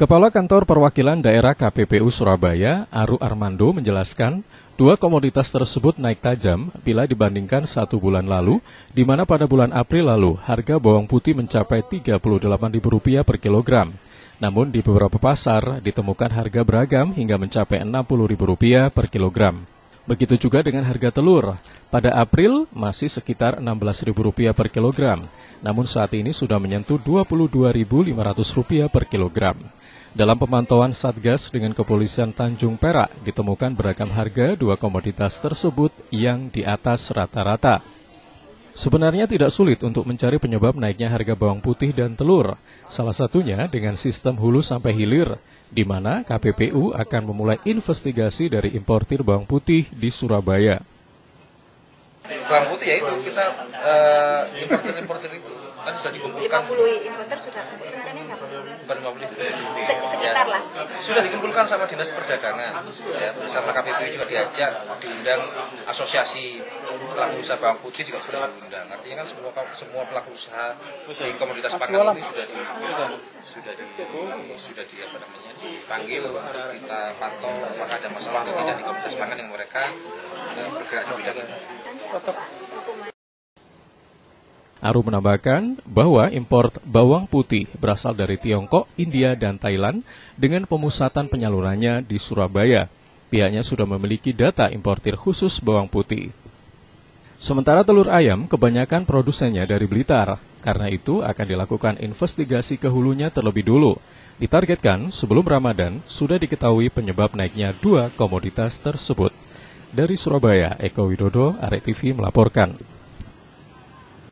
Kepala Kantor Perwakilan Daerah KPPU Surabaya, Aru Armando menjelaskan, dua komoditas tersebut naik tajam bila dibandingkan satu bulan lalu, di mana pada bulan April lalu harga bawang putih mencapai Rp38.000 per kilogram. Namun di beberapa pasar ditemukan harga beragam hingga mencapai Rp60.000 per kilogram. Begitu juga dengan harga telur. Pada April masih sekitar Rp16.000 per kilogram, namun saat ini sudah menyentuh Rp22.500 per kilogram. Dalam pemantauan Satgas dengan kepolisian Tanjung Perak ditemukan beragam harga dua komoditas tersebut yang di atas rata-rata. Sebenarnya tidak sulit untuk mencari penyebab naiknya harga bawang putih dan telur, salah satunya dengan sistem hulu sampai hilir, di mana KPPU akan memulai investigasi dari importir bawang putih di Surabaya. Bawang putih ya itu kita uh, importir-importir itu kan sudah dikumpulkan. 50 importer sudah rencananya bukan 50 Se sekitar lah. Sudah dikumpulkan sama dinas perdagangan. Ya bersama KPPU juga diajak diundang. Asosiasi pelaku usaha bawang putih juga sudah diundang. Artinya kan semua semua pelaku usaha di komoditas pangan ini sudah di sudah di sudah di apa namanya dipanggil untuk kita pantau apakah ada masalah atau tidak di komoditas pangan yang mereka eh, bergerak di bidang ini. Aru menambahkan bahwa impor bawang putih berasal dari Tiongkok, India, dan Thailand dengan pemusatan penyalurannya di Surabaya. Pihaknya sudah memiliki data importir khusus bawang putih. Sementara telur ayam kebanyakan produsennya dari Blitar, karena itu akan dilakukan investigasi ke hulunya terlebih dulu. Ditargetkan sebelum Ramadan sudah diketahui penyebab naiknya dua komoditas tersebut. Dari Surabaya, Eko Widodo, Arek TV melaporkan.